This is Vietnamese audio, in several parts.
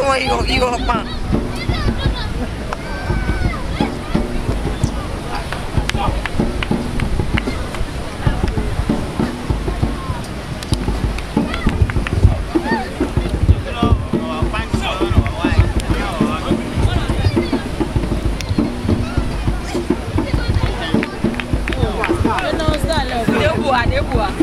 tụọ iyo iyo ọkpa Debua, debua. Debua.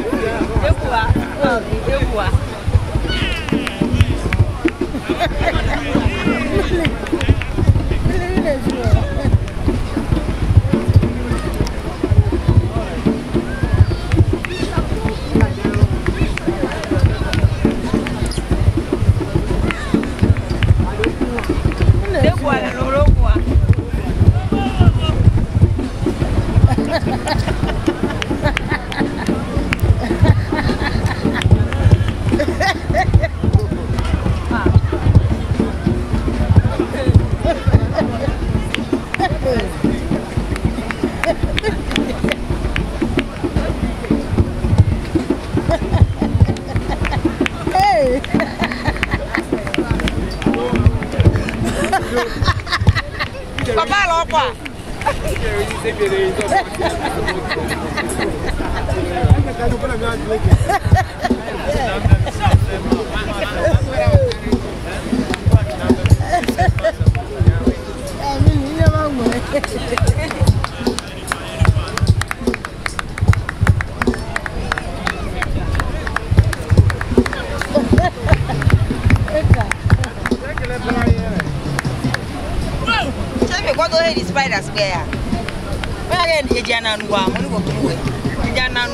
Papa lọ Eu entendi, então. Tá no programa, É, menina mamãe. kwato hili spider square. Wewe ndiye jana wangu, mliko tuwe. Jana